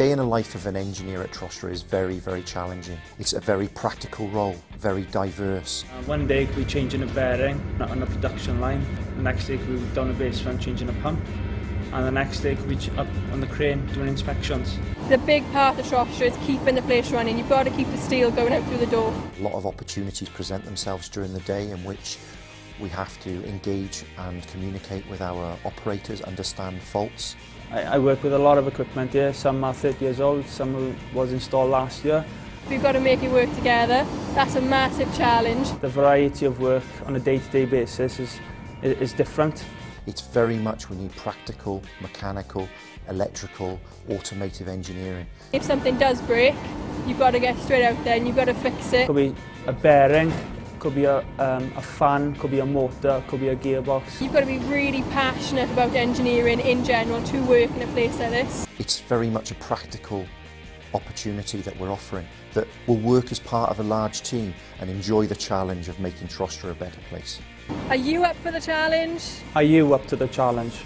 day in the life of an engineer at Trostre is very, very challenging. It's a very practical role, very diverse. Uh, one day we're changing a bearing on a production line, the next day could be down the base front changing a pump, and the next day could be up on the crane doing inspections. The big part of Shropshire is keeping the place running. You've got to keep the steel going out through the door. A lot of opportunities present themselves during the day in which we have to engage and communicate with our operators, understand faults. I, I work with a lot of equipment here, some are 30 years old, some was installed last year. We've got to make it work together. That's a massive challenge. The variety of work on a day-to-day -day basis is, is different. It's very much we need practical, mechanical, electrical, automotive engineering. If something does break, you've got to get straight out there and you've got to fix it. Could be a bearing, could be a, um, a fan, could be a motor, could be a gearbox. You've got to be really passionate about engineering in general to work in a place like this. It's very much a practical opportunity that we're offering that will work as part of a large team and enjoy the challenge of making Trostra a better place. Are you up for the challenge? Are you up to the challenge?